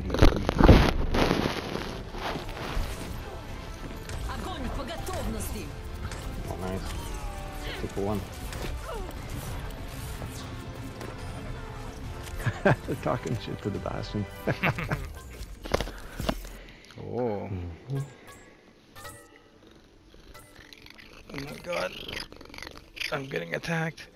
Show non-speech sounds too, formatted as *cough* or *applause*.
kidding me. Oh, nice. Two for one. They're *laughs* talking shit to the Bastion. oh. Oh my god. I'm getting attacked.